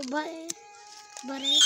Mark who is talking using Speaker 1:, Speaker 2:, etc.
Speaker 1: भरे भरे